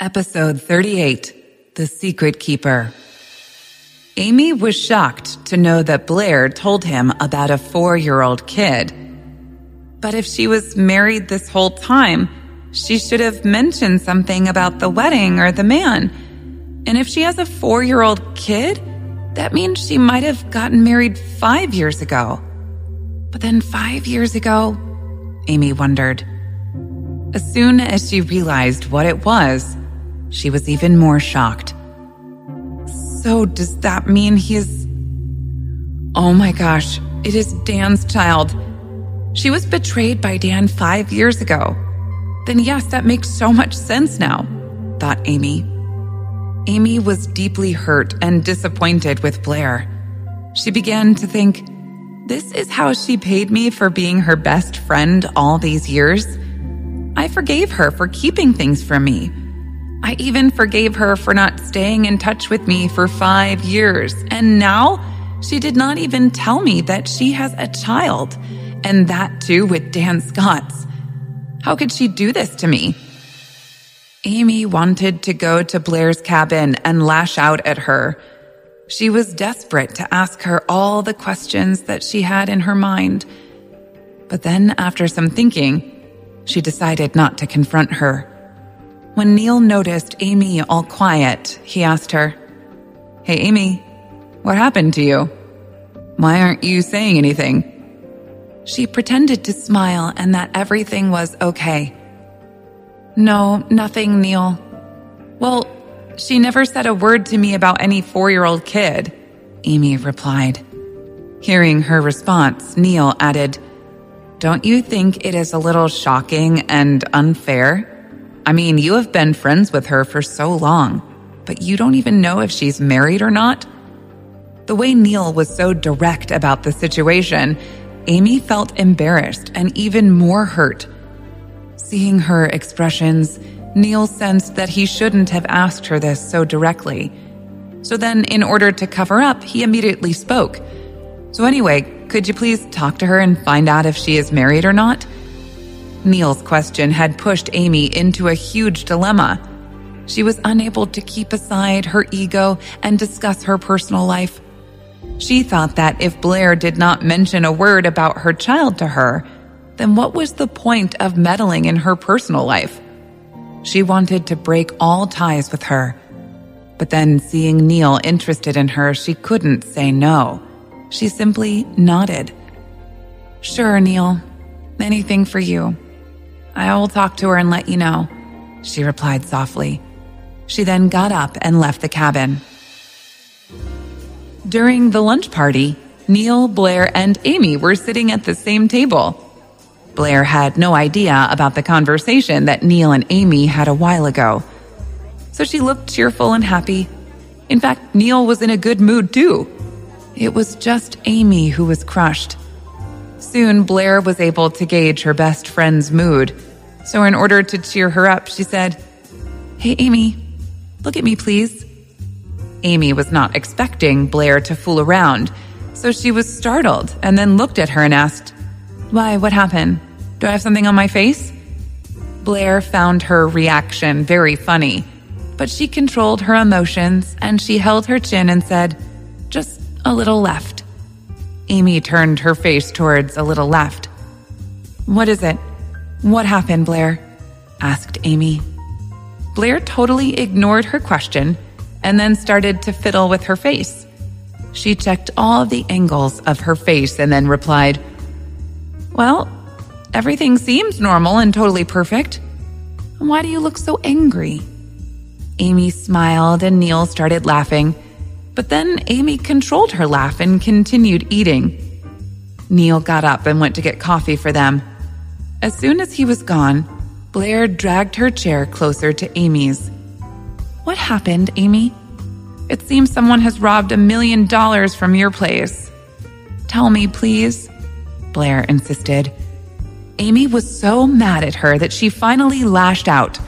Episode 38 The Secret Keeper. Amy was shocked to know that Blair told him about a four year old kid. But if she was married this whole time, she should have mentioned something about the wedding or the man. And if she has a four year old kid, that means she might have gotten married five years ago. But then five years ago, Amy wondered. As soon as she realized what it was, she was even more shocked. So, does that mean he is. Oh my gosh, it is Dan's child. She was betrayed by Dan five years ago. Then, yes, that makes so much sense now, thought Amy. Amy was deeply hurt and disappointed with Blair. She began to think, this is how she paid me for being her best friend all these years? I forgave her for keeping things from me. I even forgave her for not staying in touch with me for five years. And now she did not even tell me that she has a child, and that too with Dan Scott's. How could she do this to me? Amy wanted to go to Blair's cabin and lash out at her. She was desperate to ask her all the questions that she had in her mind. But then, after some thinking, she decided not to confront her. When Neil noticed Amy all quiet, he asked her, Hey, Amy, what happened to you? Why aren't you saying anything? She pretended to smile and that everything was okay. No, nothing, Neil. Well, she never said a word to me about any four year old kid, Amy replied. Hearing her response, Neil added, Don't you think it is a little shocking and unfair? I mean, you have been friends with her for so long, but you don't even know if she's married or not? The way Neil was so direct about the situation, Amy felt embarrassed and even more hurt. Seeing her expressions, Neil sensed that he shouldn't have asked her this so directly. So then, in order to cover up, he immediately spoke. So, anyway, could you please talk to her and find out if she is married or not? Neil's question had pushed Amy into a huge dilemma. She was unable to keep aside her ego and discuss her personal life. She thought that if Blair did not mention a word about her child to her, then what was the point of meddling in her personal life? She wanted to break all ties with her. But then, seeing Neil interested in her, she couldn't say no. She simply nodded. Sure, Neil. Anything for you. I will talk to her and let you know, she replied softly. She then got up and left the cabin. During the lunch party, Neil, Blair, and Amy were sitting at the same table. Blair had no idea about the conversation that Neil and Amy had a while ago. So she looked cheerful and happy. In fact, Neil was in a good mood too. It was just Amy who was crushed. Soon, Blair was able to gauge her best friend's mood. So, in order to cheer her up, she said, Hey, Amy, look at me, please. Amy was not expecting Blair to fool around, so she was startled and then looked at her and asked, Why, what happened? Do I have something on my face? Blair found her reaction very funny, but she controlled her emotions and she held her chin and said, Just a little left. Amy turned her face towards a little left. What is it? What happened, Blair? asked Amy. Blair totally ignored her question and then started to fiddle with her face. She checked all the angles of her face and then replied, Well, Everything seems normal and totally perfect. Why do you look so angry? Amy smiled and Neil started laughing, but then Amy controlled her laugh and continued eating. Neil got up and went to get coffee for them. As soon as he was gone, Blair dragged her chair closer to Amy's. What happened, Amy? It seems someone has robbed a million dollars from your place. Tell me, please, Blair insisted. Amy was so mad at her that she finally lashed out.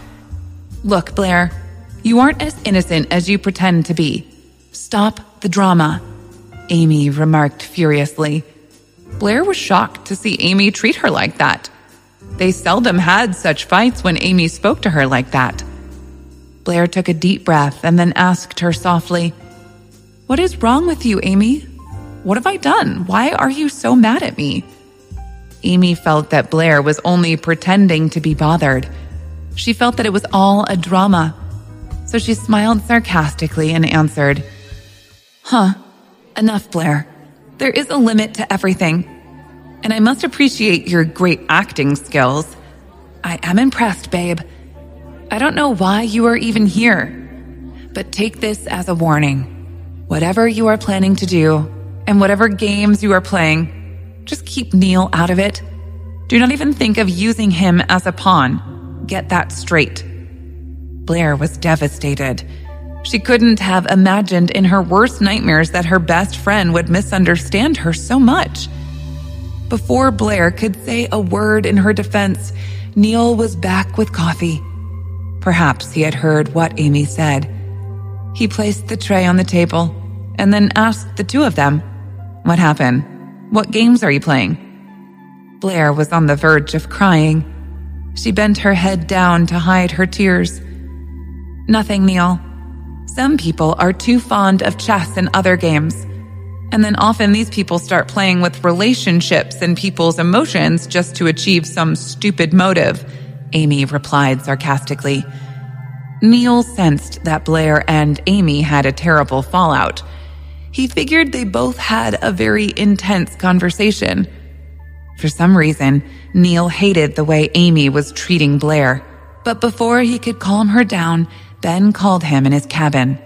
Look, Blair, you aren't as innocent as you pretend to be. Stop the drama. Amy remarked furiously. Blair was shocked to see Amy treat her like that. They seldom had such fights when Amy spoke to her like that. Blair took a deep breath and then asked her softly, What is wrong with you, Amy? What have I done? Why are you so mad at me? Amy felt that Blair was only pretending to be bothered. She felt that it was all a drama. So she smiled sarcastically and answered, Huh, enough, Blair. There is a limit to everything. And I must appreciate your great acting skills. I am impressed, babe. I don't know why you are even here, but take this as a warning. Whatever you are planning to do, and whatever games you are playing, just keep Neil out of it. Do not even think of using him as a pawn. Get that straight. Blair was devastated. She couldn't have imagined in her worst nightmares that her best friend would misunderstand her so much. Before Blair could say a word in her defense, Neil was back with coffee. Perhaps he had heard what Amy said. He placed the tray on the table and then asked the two of them, What happened? What games are you playing? Blair was on the verge of crying. She bent her head down to hide her tears. Nothing, Neil. Some people are too fond of chess and other games. And then often these people start playing with relationships and people's emotions just to achieve some stupid motive Amy replied sarcastically. Neil sensed that Blair and Amy had a terrible fallout. He figured they both had a very intense conversation. For some reason, Neil hated the way Amy was treating Blair. But before he could calm her down, Ben called him in his cabin.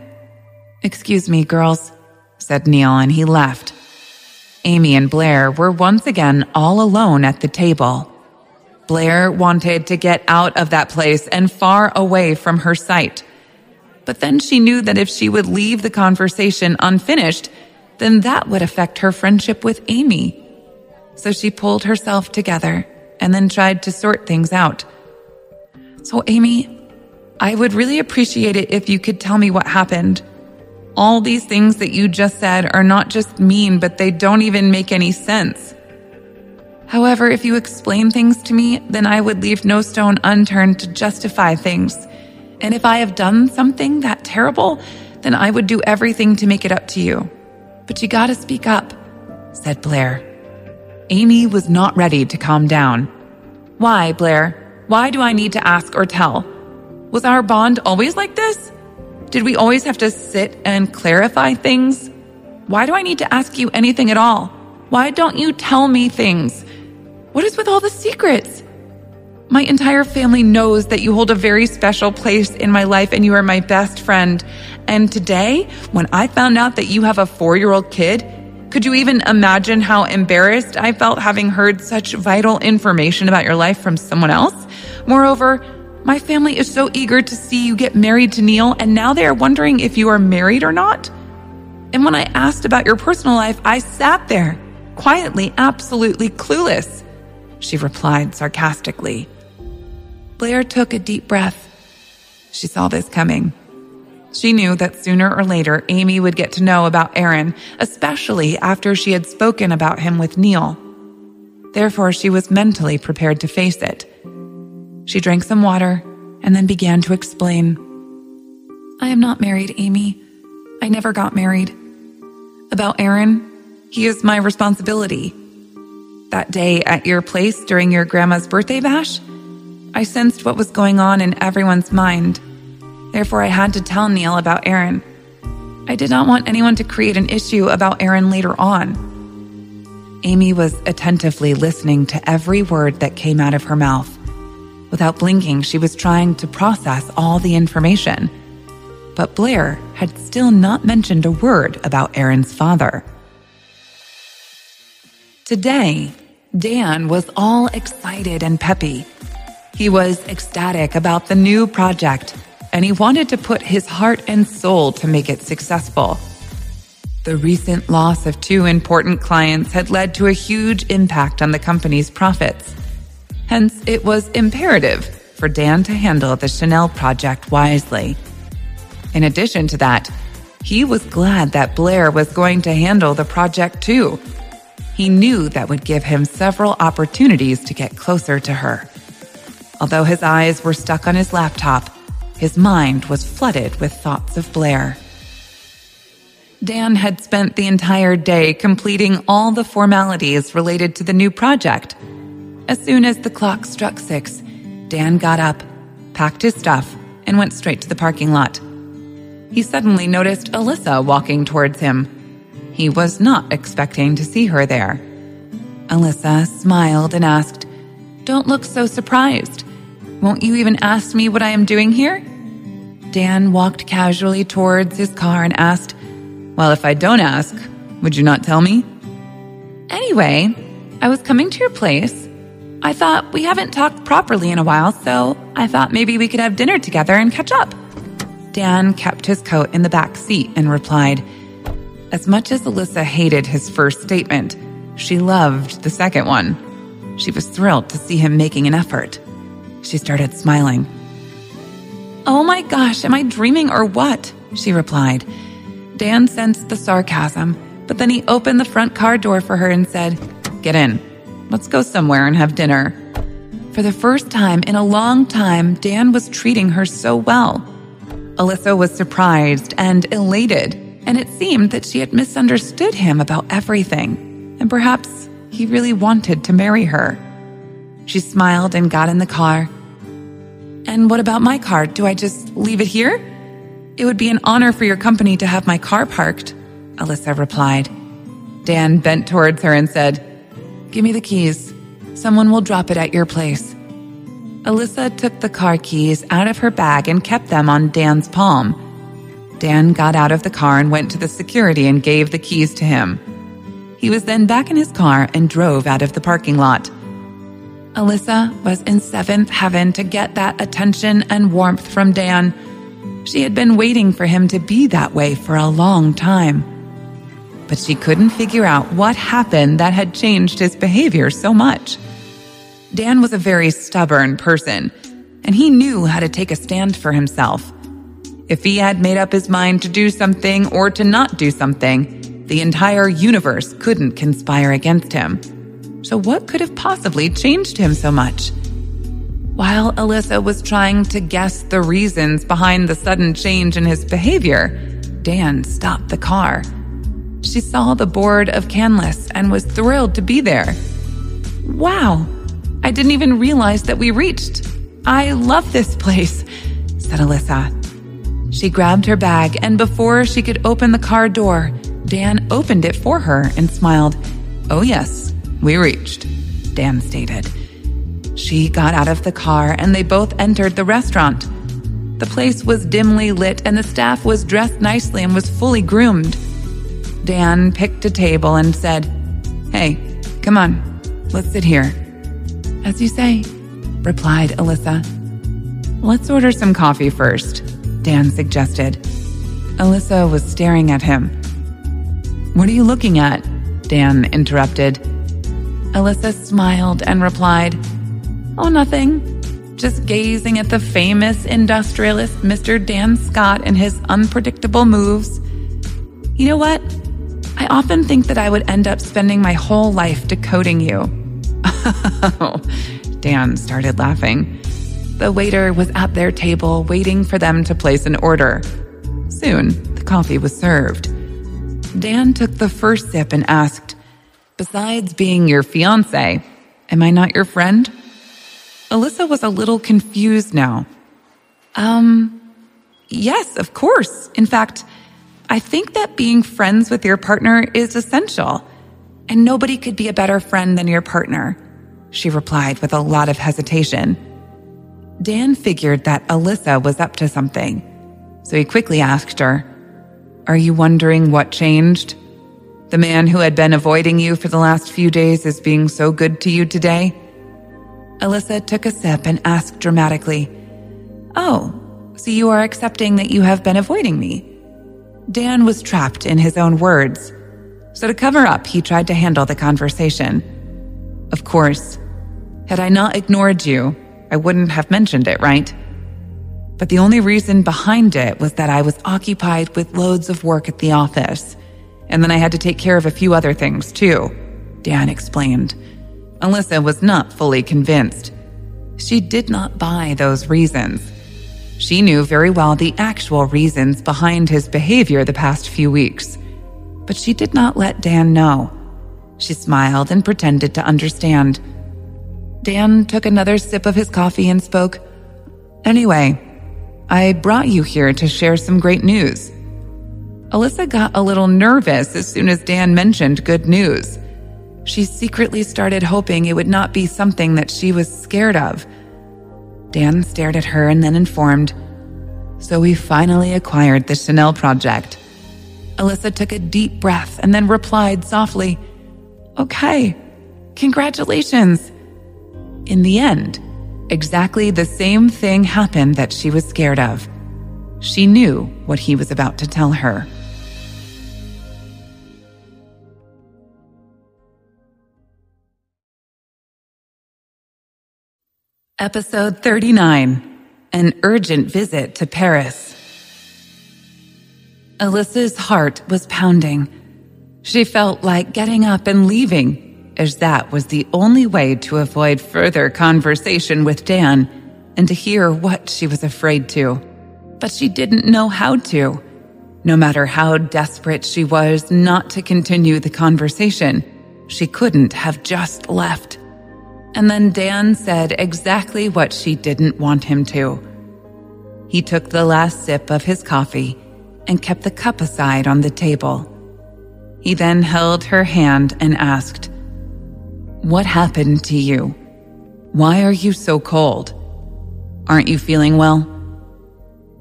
Excuse me, girls, said Neil, and he left. Amy and Blair were once again all alone at the table. Blair wanted to get out of that place and far away from her sight. But then she knew that if she would leave the conversation unfinished, then that would affect her friendship with Amy. So she pulled herself together and then tried to sort things out. So, Amy, I would really appreciate it if you could tell me what happened. All these things that you just said are not just mean, but they don't even make any sense. However, if you explain things to me, then I would leave no stone unturned to justify things. And if I have done something that terrible, then I would do everything to make it up to you. But you gotta speak up, said Blair. Amy was not ready to calm down. Why, Blair? Why do I need to ask or tell? Was our bond always like this? Did we always have to sit and clarify things? Why do I need to ask you anything at all? Why don't you tell me things? What is with all the secrets? My entire family knows that you hold a very special place in my life and you are my best friend. And today, when I found out that you have a four year old kid, could you even imagine how embarrassed I felt having heard such vital information about your life from someone else? Moreover, my family is so eager to see you get married to Neil, and now they are wondering if you are married or not. And when I asked about your personal life, I sat there, quietly, absolutely clueless she replied sarcastically. Blair took a deep breath. She saw this coming. She knew that sooner or later Amy would get to know about Aaron, especially after she had spoken about him with Neil. Therefore, she was mentally prepared to face it. She drank some water and then began to explain. I am not married, Amy. I never got married. About Aaron, he is my responsibility that day at your place during your grandma's birthday bash, I sensed what was going on in everyone's mind. Therefore, I had to tell Neil about Aaron. I did not want anyone to create an issue about Aaron later on. Amy was attentively listening to every word that came out of her mouth. Without blinking, she was trying to process all the information. But Blair had still not mentioned a word about Aaron's father. Today, Dan was all excited and peppy. He was ecstatic about the new project, and he wanted to put his heart and soul to make it successful. The recent loss of two important clients had led to a huge impact on the company's profits. Hence, it was imperative for Dan to handle the Chanel project wisely. In addition to that, He was glad that Blair was going to handle the project too. He knew that would give him several opportunities to get closer to her. Although his eyes were stuck on his laptop, his mind was flooded with thoughts of Blair. Dan had spent the entire day completing all the formalities related to the new project. As soon as the clock struck six, Dan got up, packed his stuff, and went straight to the parking lot. He suddenly noticed Alyssa walking towards him. He was not expecting to see her there. Alyssa smiled and asked, Don't look so surprised. Won't you even ask me what I am doing here? Dan walked casually towards his car and asked, well, if I don't ask, would you not tell me? Anyway, I was coming to your place. I thought we haven't talked properly in a while, so I thought maybe we could have dinner together and catch up. Dan kept his coat in the back seat and replied, As much as Alyssa hated his first statement, she loved the second one. She was thrilled to see him making an effort. She started smiling. Oh my gosh, am I dreaming or what? She replied Dan sensed the sarcasm, but then he opened the front car door for her and said, Get in. Let's go somewhere and have dinner. For the first time in a long time, Dan was treating her so well. Alyssa was surprised and elated, and it seemed that she had misunderstood him about everything, and perhaps he really wanted to marry her. She smiled and got in the car. And what about my car? Do I just leave it here? It would be an honor for your company to have my car parked, Alyssa replied. Dan bent towards her and said, Give me the keys. Someone will drop it at your place. Alyssa took the car keys out of her bag and kept them on Dan's palm. Dan got out of the car and went to the security and gave the keys to him. He was then back in his car and drove out of the parking lot. Alyssa was in seventh heaven to get that attention and warmth from Dan she had been waiting for him to be that way for a long time. But she couldn't figure out what happened that had changed his behavior so much. Dan was a very stubborn person, and he knew how to take a stand for himself. If he had made up his mind to do something or to not do something, the entire universe couldn't conspire against him. So, what could have possibly changed him so much? While Alyssa was trying to guess the reasons behind the sudden change in his behavior, Dan stopped the car. She saw the board of Canlis and was thrilled to be there. Wow, I didn't even realize that we reached. I love this place, said Alyssa. She grabbed her bag, and before she could open the car door, Dan opened it for her and smiled. Oh, yes, we reached, Dan stated. She got out of the car and they both entered the restaurant. The place was dimly lit and the staff was dressed nicely and was fully groomed. Dan picked a table and said, Hey, come on, let's sit here. As you say, replied Alyssa. Let's order some coffee first, Dan suggested. Alyssa was staring at him. What are you looking at? Dan interrupted. Alyssa smiled and replied, Oh, nothing. Just gazing at the famous industrialist Mr. Dan Scott and his unpredictable moves. You know what? I often think that I would end up spending my whole life decoding you. Dan started laughing. The waiter was at their table waiting for them to place an order. Soon, the coffee was served. Dan took the first sip and asked, Besides being your fiance, am I not your friend? Alyssa was a little confused now. Um, yes, of course. In fact, I think that being friends with your partner is essential, and nobody could be a better friend than your partner, she replied with a lot of hesitation. Dan figured that Alyssa was up to something, so he quickly asked her, Are you wondering what changed? The man who had been avoiding you for the last few days is being so good to you today? Alyssa took a sip and asked dramatically, Oh, so you are accepting that you have been avoiding me? Dan was trapped in his own words. So to cover up, he tried to handle the conversation. Of course, had I not ignored you, I wouldn't have mentioned it, right? But the only reason behind it was that I was occupied with loads of work at the office. And then I had to take care of a few other things too, Dan explained. Alyssa was not fully convinced. She did not buy those reasons. She knew very well the actual reasons behind his behavior the past few weeks. But she did not let Dan know. She smiled and pretended to understand. Dan took another sip of his coffee and spoke. Anyway, I brought you here to share some great news. Alyssa got a little nervous as soon as Dan mentioned good news. She secretly started hoping it would not be something that she was scared of. Dan stared at her and then informed, So we finally acquired the Chanel project. Alyssa took a deep breath and then replied softly, Okay, congratulations. In the end, exactly the same thing happened that she was scared of. She knew what he was about to tell her. Episode 39 An Urgent Visit to Paris. Alyssa's heart was pounding. She felt like getting up and leaving, as that was the only way to avoid further conversation with Dan and to hear what she was afraid to. But she didn't know how to. No matter how desperate she was not to continue the conversation, she couldn't have just left. And then Dan said exactly what she didn't want him to. He took the last sip of his coffee and kept the cup aside on the table. He then held her hand and asked, What happened to you? Why are you so cold? Aren't you feeling well?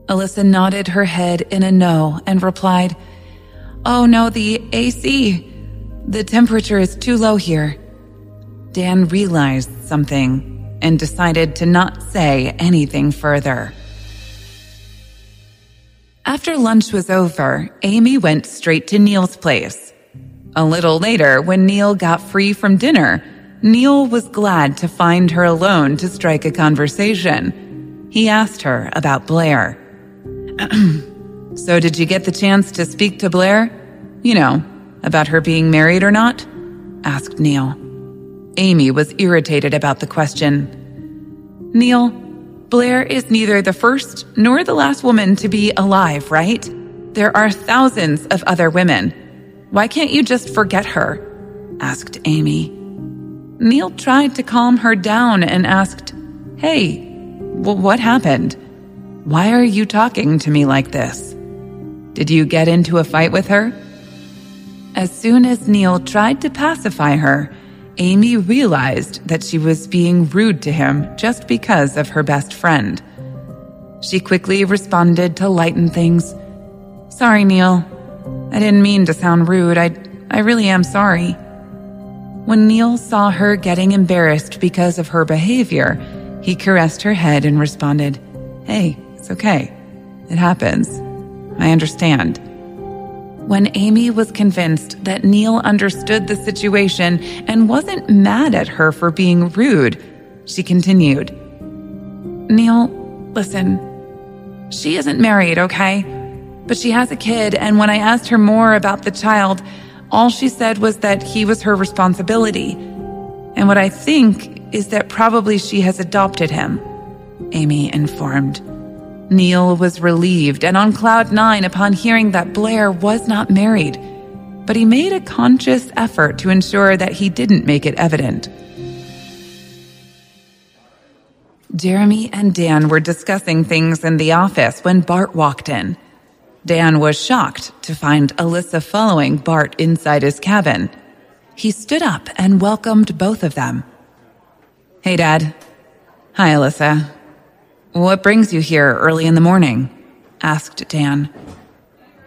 Alyssa nodded her head in a no and replied, Oh no, the AC. The temperature is too low here. Dan realized something and decided to not say anything further. After lunch was over, Amy went straight to Neil's place. A little later, when Neil got free from dinner, Neil was glad to find her alone to strike a conversation. He asked her about Blair. so, did you get the chance to speak to Blair? You know, about her being married or not? asked Neil. Amy was irritated about the question. Neil, Blair is neither the first nor the last woman to be alive, right? There are thousands of other women. Why can't you just forget her? asked Amy. Neil tried to calm her down and asked, Hey, well, what happened? Why are you talking to me like this? Did you get into a fight with her? As soon as Neil tried to pacify her, Amy realized that she was being rude to him just because of her best friend. She quickly responded to lighten things. Sorry, Neil. I didn't mean to sound rude. I, I really am sorry. When Neil saw her getting embarrassed because of her behavior, he caressed her head and responded, Hey, it's okay. It happens. I understand. When Amy was convinced that Neil understood the situation and wasn't mad at her for being rude, she continued, Neil, listen, she isn't married, okay? But she has a kid, and when I asked her more about the child, all she said was that he was her responsibility. And what I think is that probably she has adopted him, Amy informed. Neil was relieved and on cloud nine upon hearing that Blair was not married, but he made a conscious effort to ensure that he didn't make it evident. Jeremy and Dan were discussing things in the office when Bart walked in. Dan was shocked to find Alyssa following Bart inside his cabin. He stood up and welcomed both of them. Hey, Dad. Hi, Alyssa. What brings you here early in the morning? asked Dan.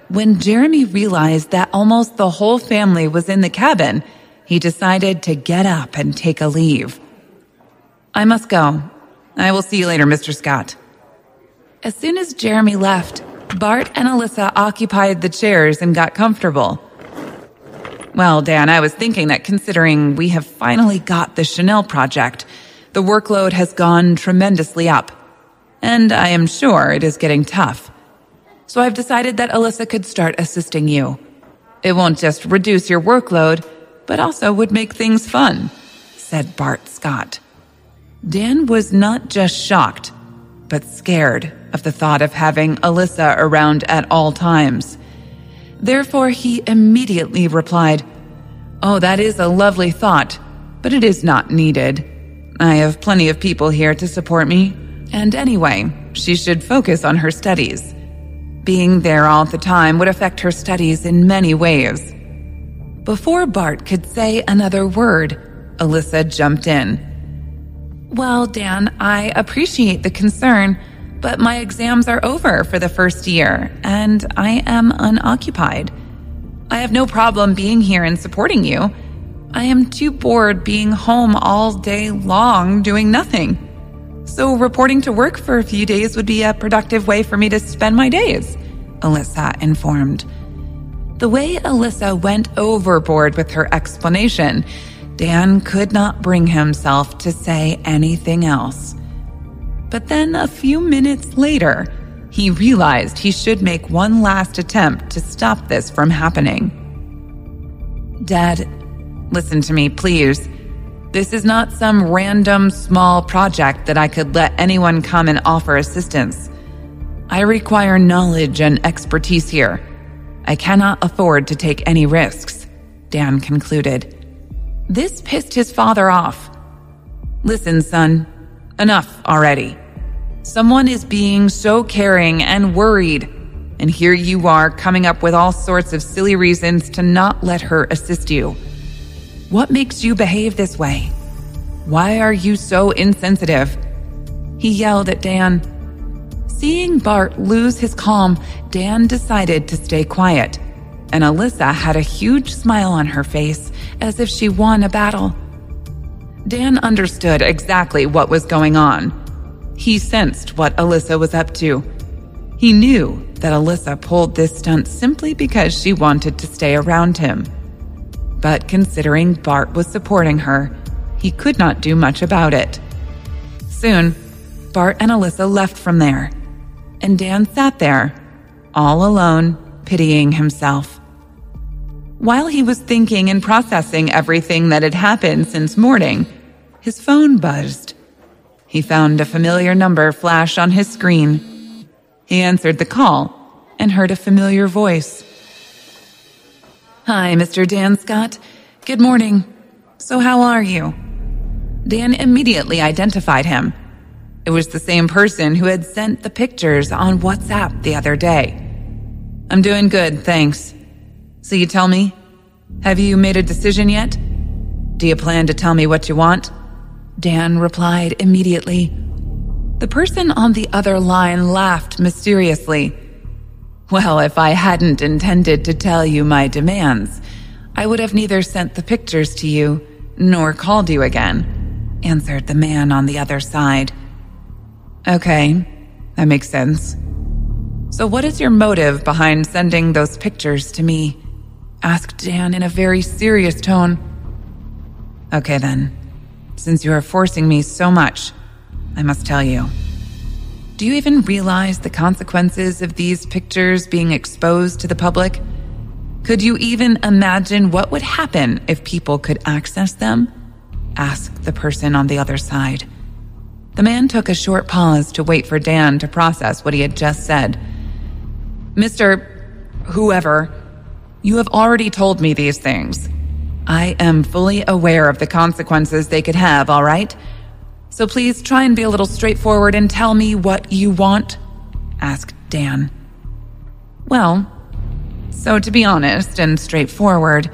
When Jeremy realized that almost the whole family was in the cabin, he decided to get up and take a leave. I must go. I will see you later, Mr. Scott. As soon as Jeremy left, Bart and Alyssa occupied the chairs and got comfortable. Well, Dan, I was thinking that considering we have finally got the Chanel project, the workload has gone tremendously up. and I am sure it is getting tough. So I've decided that Alyssa could start assisting you. It won't just reduce your workload, but also would make things fun, said Bart Scott. Dan was not just shocked, but scared of the thought of having Alyssa around at all times. Therefore, he immediately replied, Oh, that is a lovely thought, but it is not needed. I have plenty of people here to support me, and anyway, she should focus on her studies. Being there all the time would affect her studies in many ways. Before Bart could say another word, Alyssa jumped in. Well, Dan, I appreciate the concern, but my exams are over for the first year, and I am unoccupied. I have no problem being here and supporting you. I am too bored being home all day long doing nothing. So, reporting to work for a few days would be a productive way for me to spend my days, Alyssa informed. The way Alyssa went overboard with her explanation, Dan could not bring himself to say anything else. But then a few minutes later, he realized he should make one last attempt to stop this from happening. Dad, listen to me, please. This is not some random small project that I could let anyone come and offer assistance. I require knowledge and expertise here. I cannot afford to take any risks, Dan concluded. This pissed his father off. Listen, son, enough already. Someone is being so caring and worried, and here you are coming up with all sorts of silly reasons to not let her assist you. What makes you behave this way? Why are you so insensitive? He yelled at Dan. Seeing Bart lose his calm, Dan decided to stay quiet, and Alyssa had a huge smile on her face as if she won a battle. Dan understood exactly what was going on he sensed what Alyssa was up to. He knew that Alyssa pulled this stunt simply because she wanted to stay around him. But considering Bart was supporting her, he could not do much about it. Soon, Bart and Alyssa left from there, and Dan sat there, all alone, pitying himself. While he was thinking and processing everything that had happened since morning, his phone buzzed. He found a familiar number flash on his screen. He answered the call and heard a familiar voice. Hi, Mr. Dan Scott. Good morning. So, how are you? Dan immediately identified him. It was the same person who had sent the pictures on WhatsApp the other day. I'm doing good, thanks. So, you tell me, have you made a decision yet? Do you plan to tell me what you want? Dan replied immediately. The person on the other line laughed mysteriously. Well, if I hadn't intended to tell you my demands, I would have neither sent the pictures to you nor called you again, answered the man on the other side. Okay, that makes sense. So, what is your motive behind sending those pictures to me? Asked Dan in a very serious tone. Okay, then. Since you are forcing me so much, I must tell you. Do you even realize the consequences of these pictures being exposed to the public? Could you even imagine what would happen if people could access them? asked the person on the other side. The man took a short pause to wait for Dan to process what he had just said. Mr. Whoever, you have already told me these things. I am fully aware of the consequences they could have, all right? So please try and be a little straightforward and tell me what you want, asked Dan. Well, so to be honest and straightforward,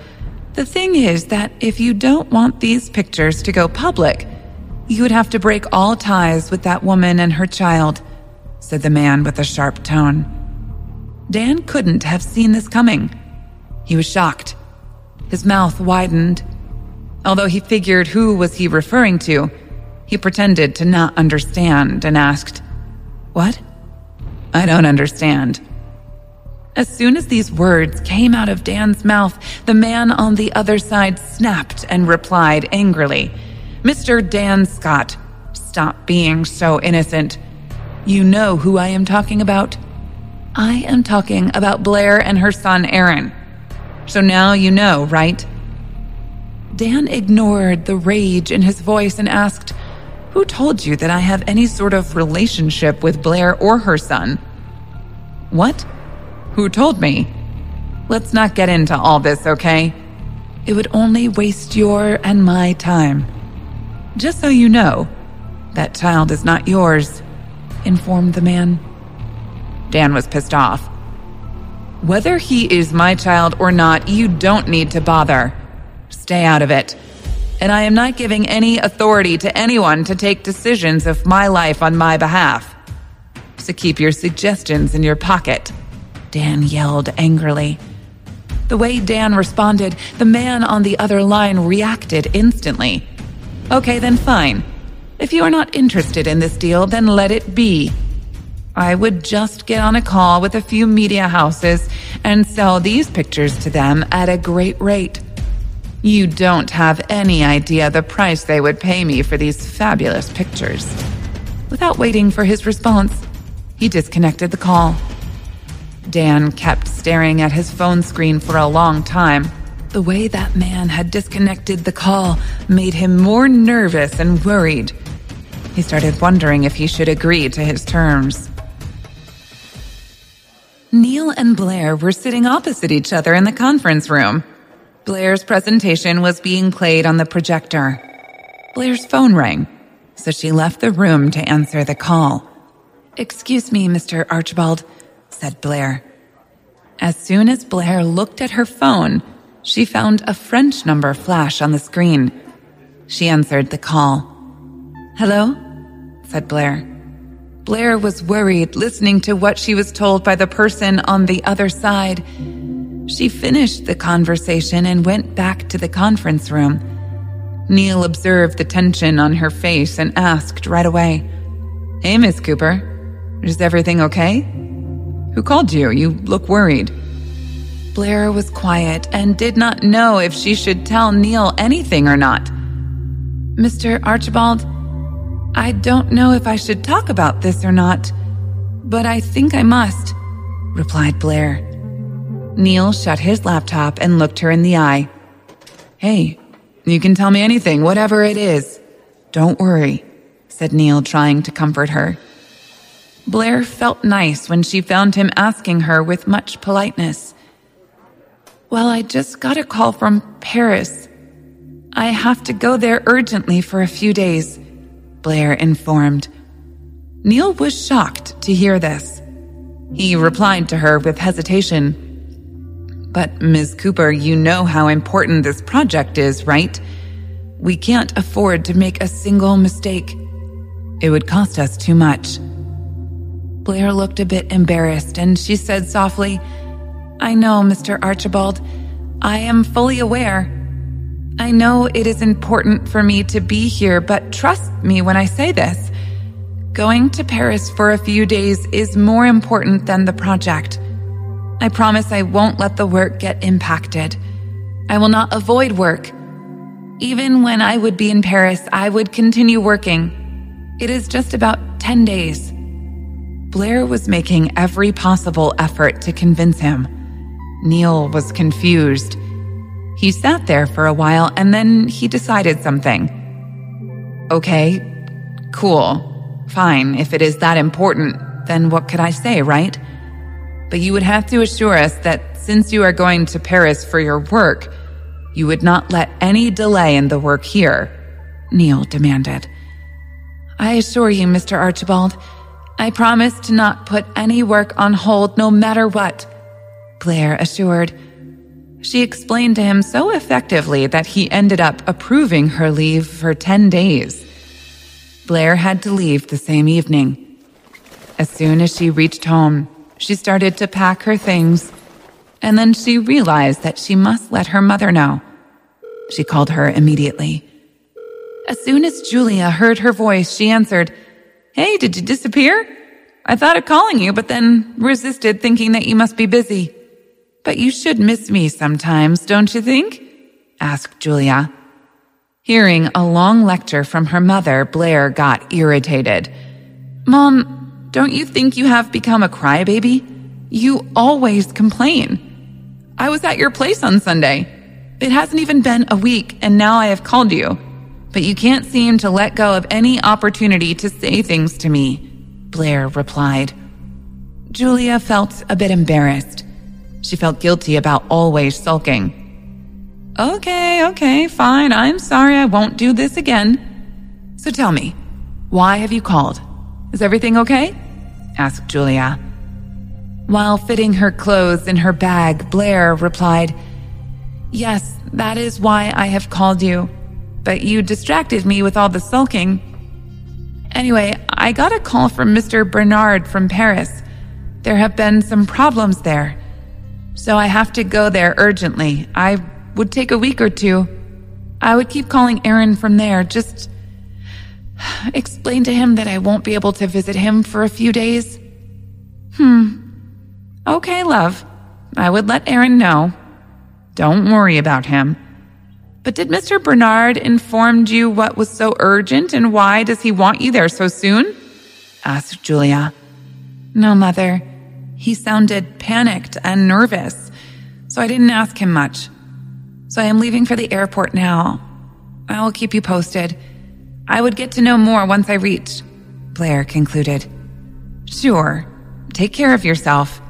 the thing is that if you don't want these pictures to go public, you would have to break all ties with that woman and her child, said the man with a sharp tone. Dan couldn't have seen this coming. He was shocked his mouth widened. Although he figured who was he referring to, he pretended to not understand and asked, What? I don't understand. As soon as these words came out of Dan's mouth, the man on the other side snapped and replied angrily, Mr. Dan Scott, stop being so innocent. You know who I am talking about? I am talking about Blair and her son Aaron. So now you know, right? Dan ignored the rage in his voice and asked, Who told you that I have any sort of relationship with Blair or her son? What? Who told me? Let's not get into all this, okay? It would only waste your and my time. Just so you know, that child is not yours, informed the man. Dan was pissed off. Whether he is my child or not, you don't need to bother. Stay out of it. And I am not giving any authority to anyone to take decisions of my life on my behalf. So keep your suggestions in your pocket. Dan yelled angrily. The way Dan responded, the man on the other line reacted instantly. Okay, then fine. If you are not interested in this deal, then let it be. I would just get on a call with a few media houses and sell these pictures to them at a great rate. You don't have any idea the price they would pay me for these fabulous pictures. Without waiting for his response, he disconnected the call. Dan kept staring at his phone screen for a long time. The way that man had disconnected the call made him more nervous and worried. He started wondering if he should agree to his terms. Neil and Blair were sitting opposite each other in the conference room. Blair's presentation was being played on the projector. Blair's phone rang, so she left the room to answer the call. Excuse me, Mr. Archibald, said Blair. As soon as Blair looked at her phone, she found a French number flash on the screen. She answered the call. Hello? said Blair. Blair was worried listening to what she was told by the person on the other side. She finished the conversation and went back to the conference room. Neil observed the tension on her face and asked right away, Hey, Miss Cooper, is everything okay? Who called you? You look worried. Blair was quiet and did not know if she should tell Neil anything or not. Mr. Archibald, I don't know if I should talk about this or not, but I think I must, replied Blair. Neil shut his laptop and looked her in the eye. Hey, you can tell me anything, whatever it is. Don't worry, said Neil, trying to comfort her. Blair felt nice when she found him asking her with much politeness. Well, I just got a call from Paris. I have to go there urgently for a few days. Blair informed. Neil was shocked to hear this. He replied to her with hesitation. But, Ms. Cooper, you know how important this project is, right? We can't afford to make a single mistake. It would cost us too much. Blair looked a bit embarrassed and she said softly, I know, Mr. Archibald. I am fully aware. I know it is important for me to be here, but trust me when I say this. Going to Paris for a few days is more important than the project. I promise I won't let the work get impacted. I will not avoid work. Even when I would be in Paris, I would continue working. It is just about 10 days. Blair was making every possible effort to convince him. Neil was confused. He sat there for a while and then he decided something. Okay, cool, fine. If it is that important, then what could I say, right? But you would have to assure us that since you are going to Paris for your work, you would not let any delay in the work here, Neil demanded. I assure you, Mr. Archibald, I promise to not put any work on hold no matter what, Blair assured. She explained to him so effectively that he ended up approving her leave for 10 days. Blair had to leave the same evening. As soon as she reached home, she started to pack her things, and then she realized that she must let her mother know. She called her immediately. As soon as Julia heard her voice, she answered, Hey, did you disappear? I thought of calling you, but then resisted thinking that you must be busy. But you should miss me sometimes, don't you think? asked Julia. Hearing a long lecture from her mother, Blair got irritated. Mom, Don't you think you have become a crybaby? You always complain. I was at your place on Sunday. It hasn't even been a week, and now I have called you. But you can't seem to let go of any opportunity to say things to me, Blair replied. Julia felt a bit embarrassed. She felt guilty about always sulking. Okay, okay, fine. I'm sorry. I won't do this again. So tell me, why have you called? Is everything okay? asked Julia. While fitting her clothes in her bag, Blair replied, Yes, that is why I have called you, but you distracted me with all the sulking. Anyway, I got a call from Mr. Bernard from Paris. There have been some problems there. So I have to go there urgently. I would take a week or two. I would keep calling Aaron from there. Just explain to him that I won't be able to visit him for a few days. Hmm. Okay, love. I would let Aaron know. Don't worry about him. But did Mr. Bernard inform you what was so urgent and why does he want you there so soon? asked Julia. No, Mother. He sounded panicked and nervous, so I didn't ask him much. So I am leaving for the airport now. I will keep you posted. I would get to know more once I reach. Blair concluded. Sure. Take care of yourself.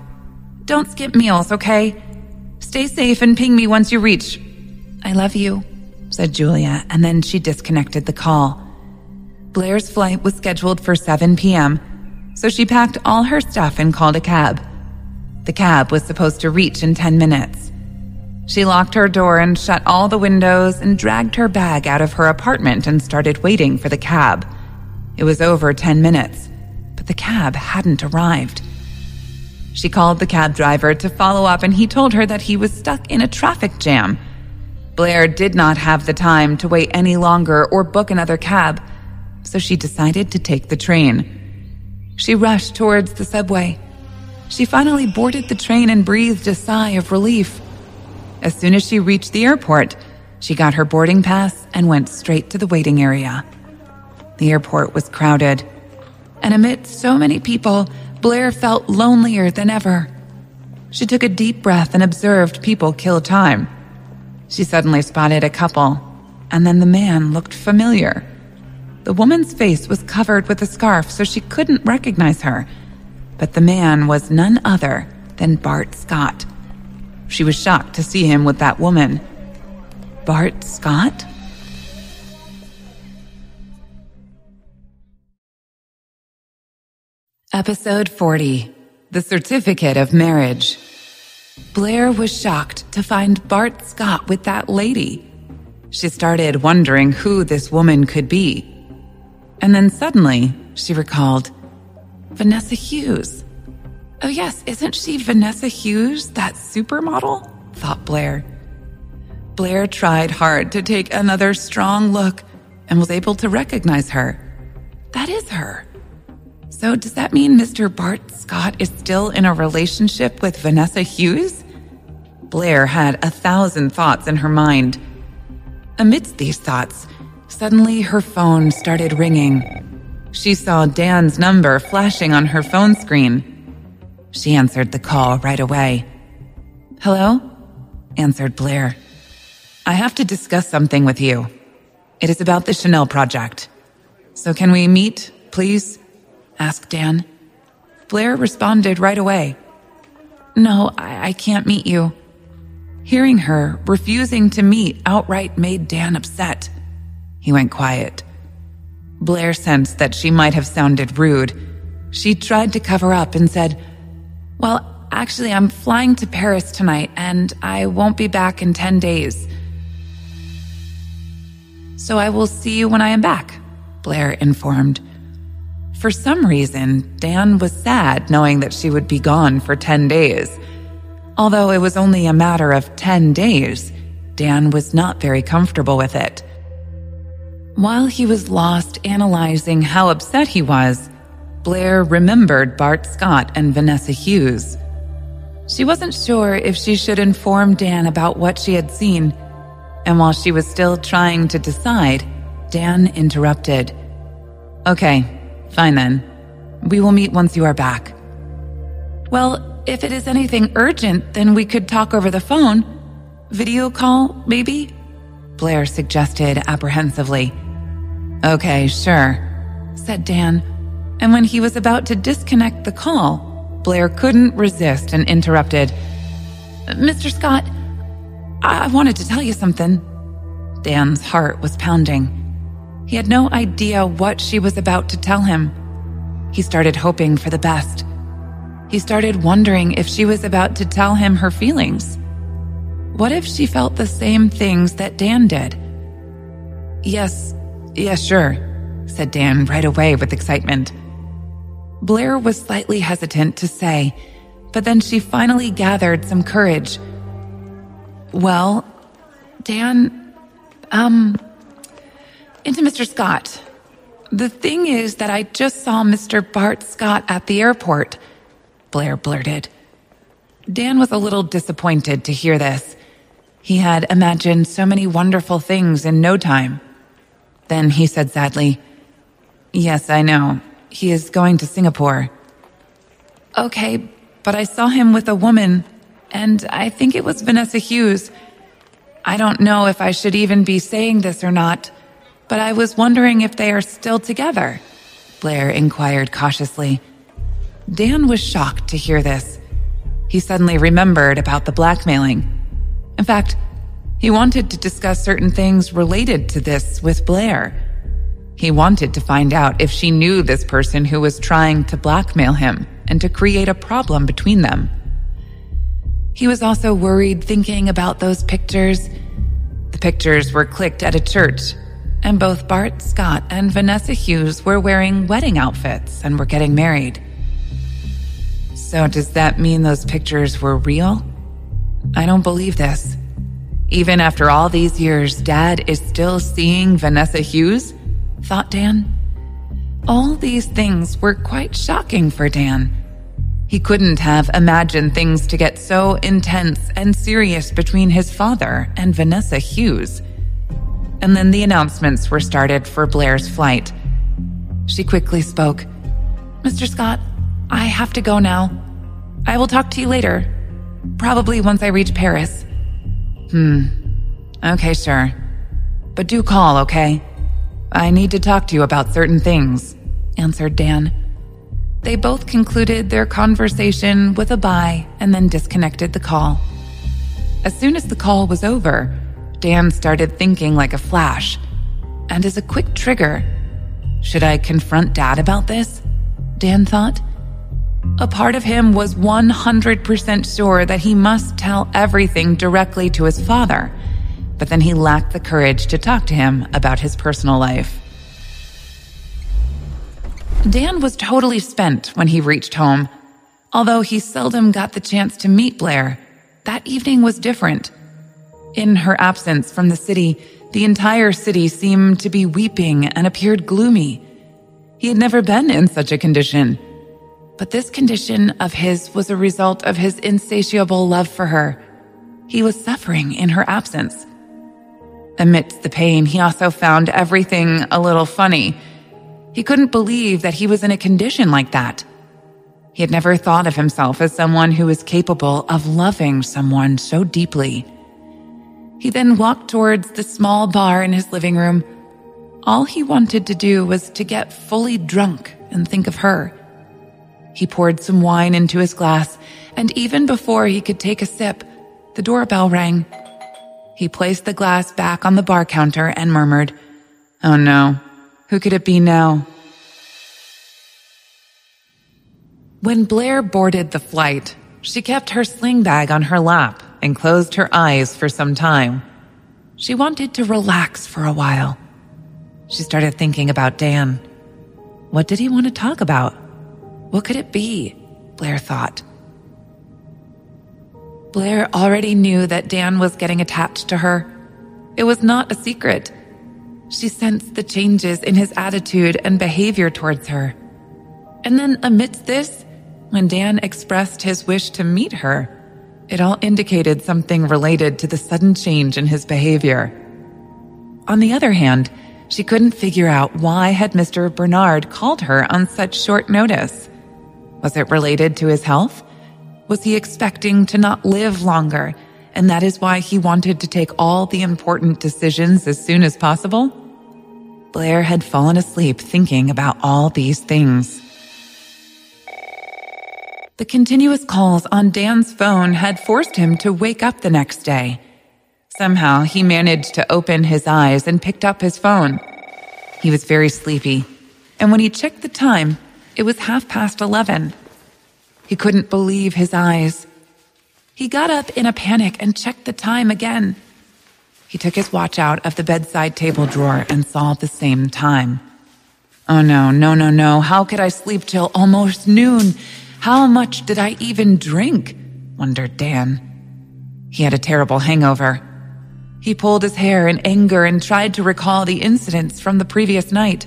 Don't skip meals, okay? Stay safe and ping me once you reach. I love you, said Julia, and then she disconnected the call. Blair's flight was scheduled for 7 p.m., so she packed all her stuff and called a cab. The cab was supposed to reach in 10 minutes. She locked her door and shut all the windows and dragged her bag out of her apartment and started waiting for the cab. It was over 10 minutes, but the cab hadn't arrived. She called the cab driver to follow up and he told her that he was stuck in a traffic jam. Blair did not have the time to wait any longer or book another cab, so she decided to take the train. She rushed towards the subway. She finally boarded the train and breathed a sigh of relief. As soon as she reached the airport, she got her boarding pass and went straight to the waiting area. The airport was crowded, and amid so many people, Blair felt lonelier than ever. She took a deep breath and observed people kill time. She suddenly spotted a couple, and then the man looked familiar. The woman's face was covered with a scarf, so she couldn't recognize her. But the man was none other than Bart Scott. She was shocked to see him with that woman. Bart Scott? Episode 40 The Certificate of Marriage. Blair was shocked to find Bart Scott with that lady. She started wondering who this woman could be. And then suddenly, she recalled Vanessa Hughes. Oh, yes, isn't she Vanessa Hughes, that supermodel? thought Blair. Blair tried hard to take another strong look and was able to recognize her. That is her. So, does that mean Mr. Bart Scott is still in a relationship with Vanessa Hughes? Blair had a thousand thoughts in her mind. Amidst these thoughts, suddenly her phone started ringing. She saw Dan's number flashing on her phone screen. She answered the call right away. Hello? answered Blair. I have to discuss something with you. It is about the Chanel project. So can we meet, please? asked Dan. Blair responded right away. No, I, I can't meet you. Hearing her refusing to meet outright made Dan upset. He went quiet. Blair sensed that she might have sounded rude. She tried to cover up and said, well, actually, I'm flying to Paris tonight and I won't be back in 10 days. So I will see you when I am back, Blair informed. For some reason, Dan was sad knowing that she would be gone for 10 days. Although it was only a matter of 10 days, Dan was not very comfortable with it. While he was lost analyzing how upset he was, Blair remembered Bart Scott and Vanessa Hughes. She wasn't sure if she should inform Dan about what she had seen, and while she was still trying to decide, Dan interrupted. Okay, fine then. We will meet once you are back. Well, if it is anything urgent, then we could talk over the phone. Video call, maybe? Blair suggested apprehensively. Okay, sure, said Dan. And when he was about to disconnect the call, Blair couldn't resist and interrupted. Mr. Scott, I wanted to tell you something. Dan's heart was pounding. He had no idea what she was about to tell him. He started hoping for the best. He started wondering if she was about to tell him her feelings. What if she felt the same things that Dan did? Yes, yes, sure, said Dan right away with excitement. Blair was slightly hesitant to say, but then she finally gathered some courage. Well, Dan, um, into Mr. Scott. The thing is that I just saw Mr. Bart Scott at the airport, Blair blurted. Dan was a little disappointed to hear this. He had imagined so many wonderful things in no time. Then he said sadly, Yes, I know. He is going to Singapore. Okay, but I saw him with a woman, and I think it was Vanessa Hughes. I don't know if I should even be saying this or not, but I was wondering if they are still together. Blair inquired cautiously. Dan was shocked to hear this. He suddenly remembered about the blackmailing. In fact, he wanted to discuss certain things related to this with Blair. He wanted to find out if she knew this person who was trying to blackmail him and to create a problem between them. He was also worried thinking about those pictures. The pictures were clicked at a church, and both Bart Scott and Vanessa Hughes were wearing wedding outfits and were getting married. So, does that mean those pictures were real? I don't believe this. Even after all these years, Dad is still seeing Vanessa Hughes? thought Dan. All these things were quite shocking for Dan. He couldn't have imagined things to get so intense and serious between his father and Vanessa Hughes. And then the announcements were started for Blair's flight. She quickly spoke. Mr. Scott, I have to go now. I will talk to you later. Probably once I reach Paris. Hmm. Okay, sure. But do call, okay? I need to talk to you about certain things, answered Dan. They both concluded their conversation with a bye and then disconnected the call. As soon as the call was over, Dan started thinking like a flash. And as a quick trigger, should I confront Dad about this? Dan thought. A part of him was 100% sure that he must tell everything directly to his father, but then he lacked the courage to talk to him about his personal life. Dan was totally spent when he reached home. Although he seldom got the chance to meet Blair, that evening was different. In her absence from the city, the entire city seemed to be weeping and appeared gloomy. He had never been in such a condition. But this condition of his was a result of his insatiable love for her. He was suffering in her absence. Amidst the pain, he also found everything a little funny he couldn't believe that he was in a condition like that. He had never thought of himself as someone who was capable of loving someone so deeply. He then walked towards the small bar in his living room. All he wanted to do was to get fully drunk and think of her. He poured some wine into his glass, and even before he could take a sip, the doorbell rang. He placed the glass back on the bar counter and murmured, Oh no, who could it be now? When Blair boarded the flight, she kept her sling bag on her lap and closed her eyes for some time. She wanted to relax for a while. She started thinking about Dan. What did he want to talk about? What could it be? Blair thought. Blair already knew that Dan was getting attached to her. It was not a secret. She sensed the changes in his attitude and behavior towards her. And then, amidst this, when Dan expressed his wish to meet her, it all indicated something related to the sudden change in his behavior. On the other hand, She couldn't figure out why had Mr. Bernard called her on such short notice. Was it related to his health? Was he expecting to not live longer, and that is why he wanted to take all the important decisions as soon as possible? Blair had fallen asleep thinking about all these things. The continuous calls on Dan's phone had forced him to wake up the next day. Somehow he managed to open his eyes and picked up his phone. He was very sleepy, and when he checked the time, it was half past 11. He couldn't believe his eyes. He got up in a panic and checked the time again. He took his watch out of the bedside table drawer and saw the same time. Oh no, no, no, no. How could I sleep till almost noon? How much did I even drink? wondered Dan. He had a terrible hangover. He pulled his hair in anger and tried to recall the incidents from the previous night.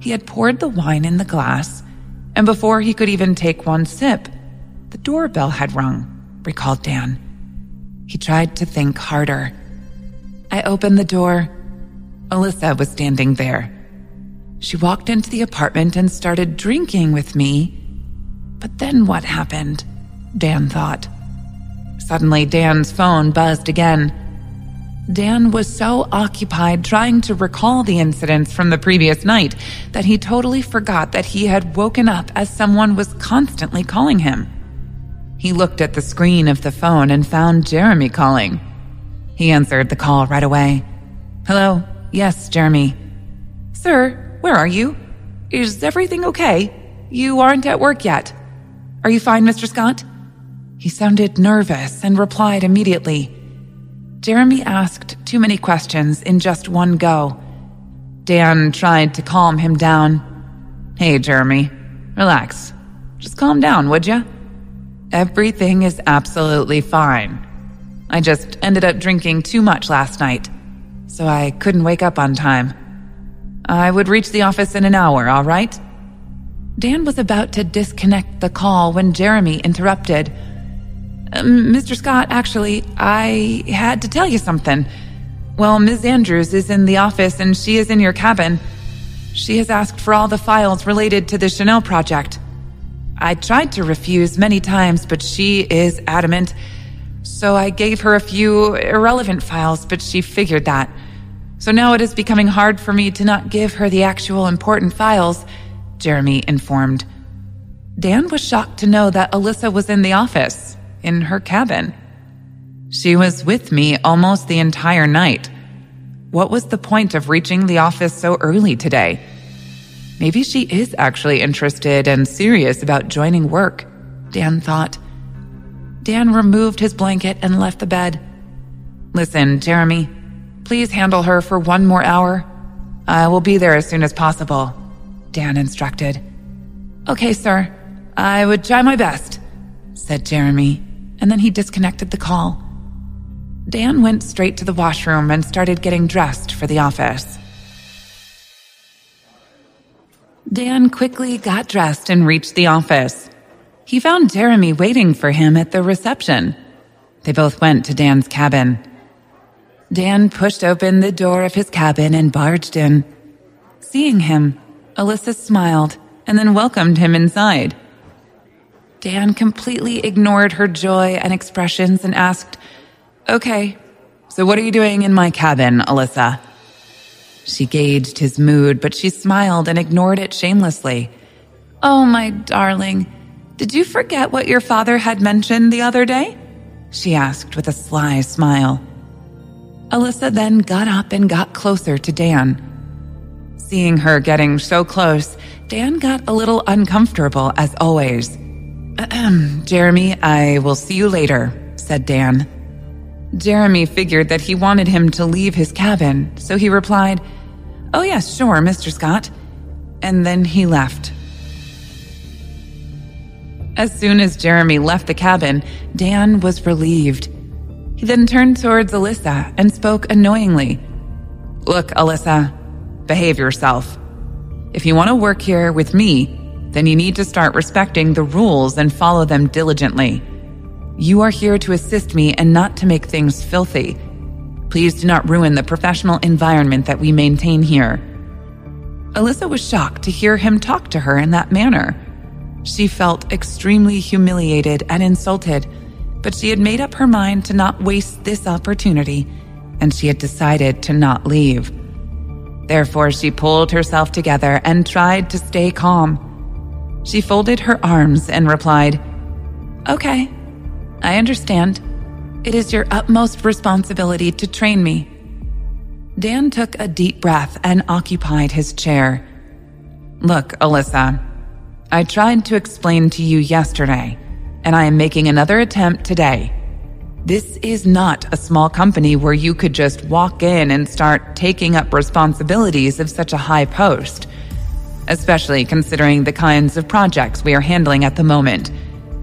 He had poured the wine in the glass, and before he could even take one sip, the doorbell had rung, recalled Dan. He tried to think harder. I opened the door. Alyssa was standing there. She walked into the apartment and started drinking with me. But then what happened? Dan thought. Suddenly, Dan's phone buzzed again. Dan was so occupied trying to recall the incidents from the previous night that he totally forgot that he had woken up as someone was constantly calling him. He looked at the screen of the phone and found Jeremy calling. He answered the call right away. Hello? Yes, Jeremy. Sir, where are you? Is everything okay? You aren't at work yet. Are you fine, Mr. Scott? He sounded nervous and replied immediately. Jeremy asked too many questions in just one go. Dan tried to calm him down. Hey, Jeremy, relax. Just calm down, would you? Everything is absolutely fine. I just ended up drinking too much last night, so I couldn't wake up on time. I would reach the office in an hour, all right? Dan was about to disconnect the call when Jeremy interrupted. Mr. Um, Scott, actually, I had to tell you something. Well, Ms. Andrews is in the office and she is in your cabin. She has asked for all the files related to the Chanel project. I tried to refuse many times, but she is adamant. So I gave her a few irrelevant files, but she figured that. So now it is becoming hard for me to not give her the actual important files, Jeremy informed. Dan was shocked to know that Alyssa was in the office in her cabin. She was with me almost the entire night. What was the point of reaching the office so early today? Maybe she is actually interested and serious about joining work, Dan thought. Dan removed his blanket and left the bed. Listen, Jeremy, please handle her for one more hour. I will be there as soon as possible, Dan instructed. Okay, sir. I would try my best, said Jeremy and then he disconnected the call. Dan went straight to the washroom and started getting dressed for the office. Dan quickly got dressed and reached the office. He found Jeremy waiting for him at the reception. They both went to Dan's cabin. Dan pushed open the door of his cabin and barged in. Seeing him, Alyssa smiled and then welcomed him inside. Dan completely ignored her joy and expressions and asked, Okay, so what are you doing in my cabin, Alyssa? She gauged his mood, but she smiled and ignored it shamelessly. Oh, my darling, did you forget what your father had mentioned the other day? She asked with a sly smile. Alyssa then got up and got closer to Dan. Seeing her getting so close, Dan got a little uncomfortable as always. Jeremy, I will see you later, said Dan. Jeremy figured that he wanted him to leave his cabin, so he replied, Oh, yes, sure, Mr. Scott. And then he left. As soon as Jeremy left the cabin, Dan was relieved. He then turned towards Alyssa and spoke annoyingly. Look, Alyssa, behave yourself. If you want to work here with me, then you need to start respecting the rules and follow them diligently. You are here to assist me and not to make things filthy. Please do not ruin the professional environment that we maintain here. Alyssa was shocked to hear him talk to her in that manner. She felt extremely humiliated and insulted, but she had made up her mind to not waste this opportunity, and she had decided to not leave. Therefore, she pulled herself together and tried to stay calm. She folded her arms and replied, Okay, I understand. It is your utmost responsibility to train me. Dan took a deep breath and occupied his chair. Look, Alyssa, I tried to explain to you yesterday, and I am making another attempt today. This is not a small company where you could just walk in and start taking up responsibilities of such a high post, especially considering the kinds of projects we are handling at the moment.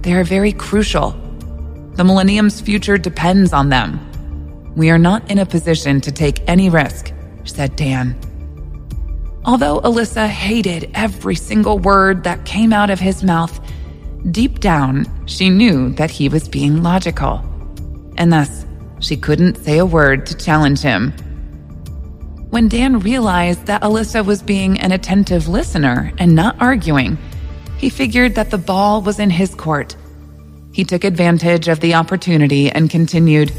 They are very crucial. The Millennium's future depends on them. We are not in a position to take any risk, said Dan. Although Alyssa hated every single word that came out of his mouth, deep down she knew that he was being logical. And thus, she couldn't say a word to challenge him. When Dan realized that Alyssa was being an attentive listener and not arguing, he figured that the ball was in his court. He took advantage of the opportunity and continued,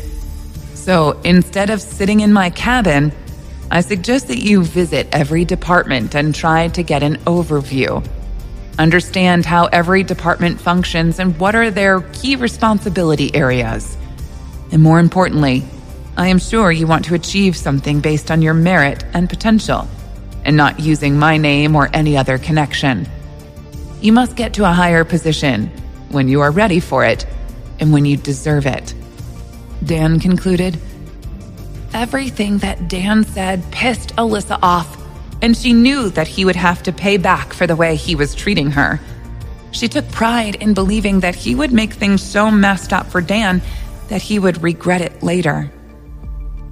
so instead of sitting in my cabin, I suggest that you visit every department and try to get an overview. Understand how every department functions and what are their key responsibility areas. And more importantly, I am sure you want to achieve something based on your merit and potential, and not using my name or any other connection. You must get to a higher position when you are ready for it and when you deserve it. Dan concluded. Everything that Dan said pissed Alyssa off, and she knew that he would have to pay back for the way he was treating her. She took pride in believing that he would make things so messed up for Dan that he would regret it later.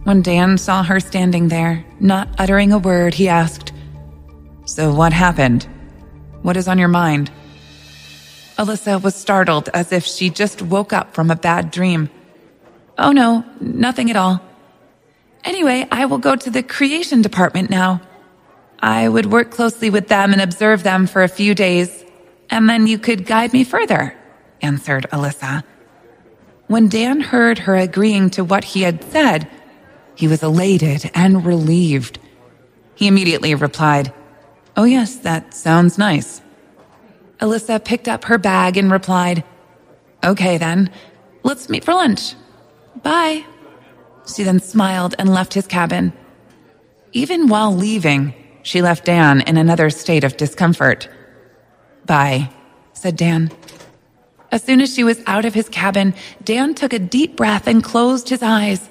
When Dan saw her standing there, not uttering a word, he asked, So what happened? What is on your mind? Alyssa was startled as if she just woke up from a bad dream. Oh no, nothing at all. Anyway, I will go to the creation department now. I would work closely with them and observe them for a few days, and then you could guide me further, answered Alyssa. When Dan heard her agreeing to what he had said, he was elated and relieved. He immediately replied, Oh, yes, that sounds nice. Alyssa picked up her bag and replied, Okay, then, let's meet for lunch. Bye. She then smiled and left his cabin. Even while leaving, she left Dan in another state of discomfort. Bye, said Dan. As soon as she was out of his cabin, Dan took a deep breath and closed his eyes.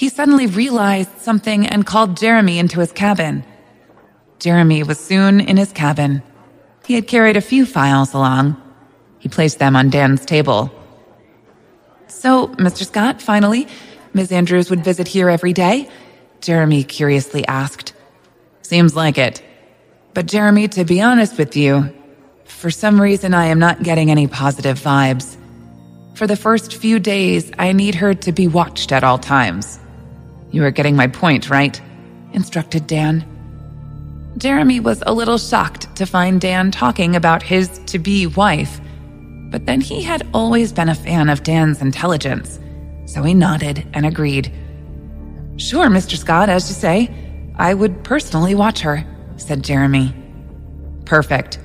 He suddenly realized something and called Jeremy into his cabin. Jeremy was soon in his cabin. He had carried a few files along. He placed them on Dan's table. So, Mr. Scott, finally, Ms. Andrews would visit here every day? Jeremy curiously asked. Seems like it. But Jeremy, to be honest with you, for some reason I am not getting any positive vibes. For the first few days, I need her to be watched at all times. You are getting my point, right? instructed Dan. Jeremy was a little shocked to find Dan talking about his to be wife but then he had always been a fan of Dan's intelligence, so he nodded and agreed. Sure, Mr. Scott, as you say. I would personally watch her, said Jeremy. Perfect.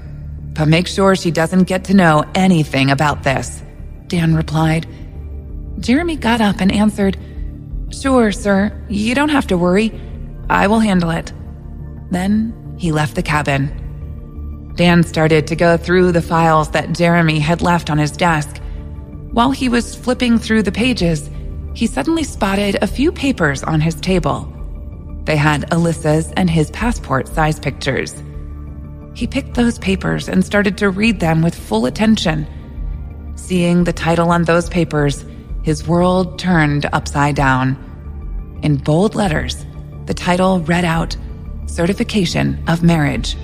But make sure she doesn't get to know anything about this, Dan replied. Jeremy got up and answered, Sure, sir. You don't have to worry. I will handle it. Then he left the cabin. Dan started to go through the files that Jeremy had left on his desk. While he was flipping through the pages, he suddenly spotted a few papers on his table. They had Alyssa's and his passport size pictures. He picked those papers and started to read them with full attention. Seeing the title on those papers, his world turned upside down. In bold letters, the title read out Certification of Marriage.